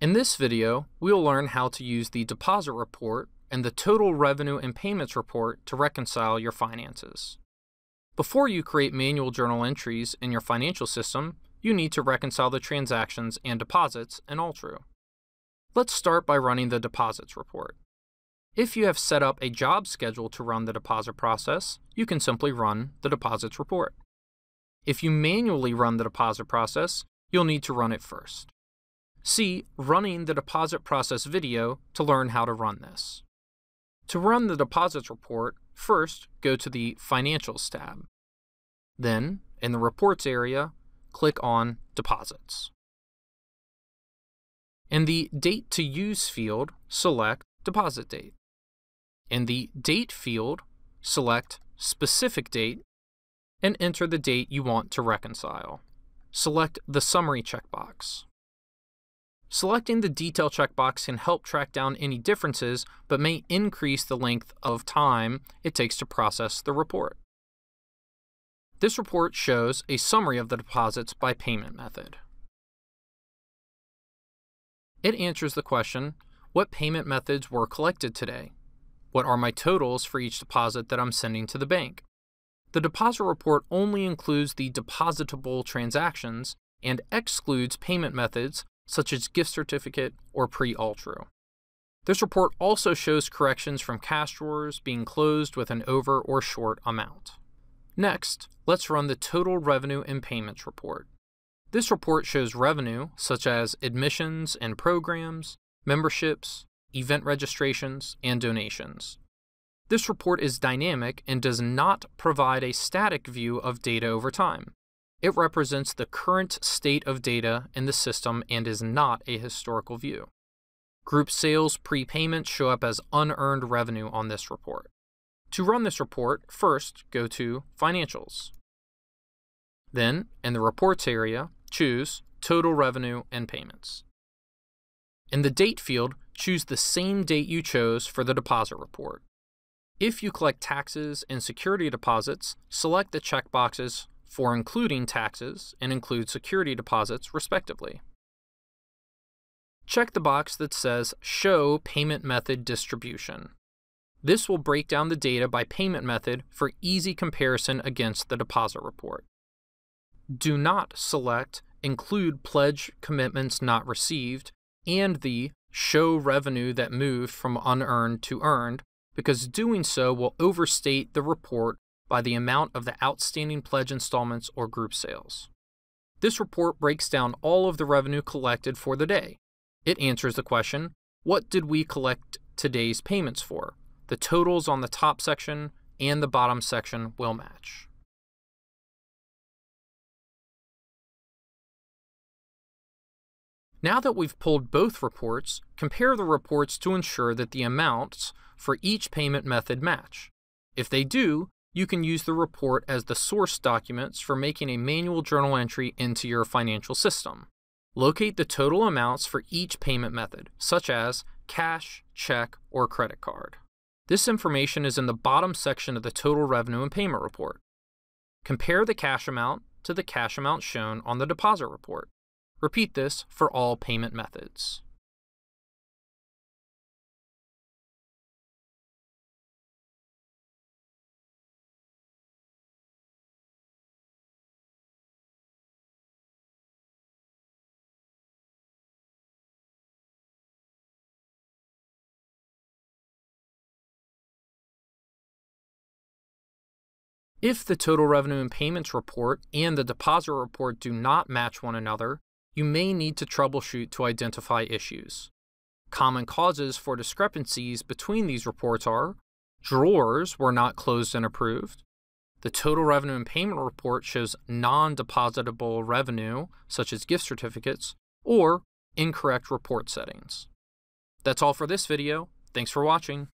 In this video, we'll learn how to use the deposit report and the total revenue and payments report to reconcile your finances. Before you create manual journal entries in your financial system, you need to reconcile the transactions and deposits in Altru. Let's start by running the deposits report. If you have set up a job schedule to run the deposit process, you can simply run the deposits report. If you manually run the deposit process, you'll need to run it first. See Running the Deposit Process video to learn how to run this. To run the deposits report, first go to the Financials tab. Then, in the Reports area, click on Deposits. In the Date to Use field, select Deposit Date. In the Date field, select Specific Date and enter the date you want to reconcile. Select the Summary checkbox. Selecting the Detail checkbox can help track down any differences, but may increase the length of time it takes to process the report. This report shows a summary of the deposits by payment method. It answers the question, what payment methods were collected today? What are my totals for each deposit that I'm sending to the bank? The deposit report only includes the depositable transactions and excludes payment methods such as gift certificate or pre-Altru. This report also shows corrections from cash drawers being closed with an over or short amount. Next, let's run the total revenue and payments report. This report shows revenue such as admissions and programs, memberships, event registrations, and donations. This report is dynamic and does not provide a static view of data over time. It represents the current state of data in the system and is not a historical view. Group sales prepayments show up as unearned revenue on this report. To run this report, first go to Financials. Then, in the Reports area, choose Total Revenue and Payments. In the Date field, choose the same date you chose for the deposit report. If you collect taxes and security deposits, select the checkboxes for including taxes and include security deposits, respectively. Check the box that says Show Payment Method Distribution. This will break down the data by payment method for easy comparison against the deposit report. Do not select Include Pledge Commitments Not Received and the Show Revenue that moved from unearned to earned because doing so will overstate the report by the amount of the outstanding pledge installments or group sales. This report breaks down all of the revenue collected for the day. It answers the question, what did we collect today's payments for? The totals on the top section and the bottom section will match. Now that we've pulled both reports, compare the reports to ensure that the amounts for each payment method match. If they do, you can use the report as the source documents for making a manual journal entry into your financial system. Locate the total amounts for each payment method, such as cash, check, or credit card. This information is in the bottom section of the total revenue and payment report. Compare the cash amount to the cash amount shown on the deposit report. Repeat this for all payment methods. If the total revenue and payments report and the deposit report do not match one another, you may need to troubleshoot to identify issues. Common causes for discrepancies between these reports are drawers were not closed and approved, the total revenue and payment report shows non depositable revenue, such as gift certificates, or incorrect report settings. That's all for this video. Thanks for watching.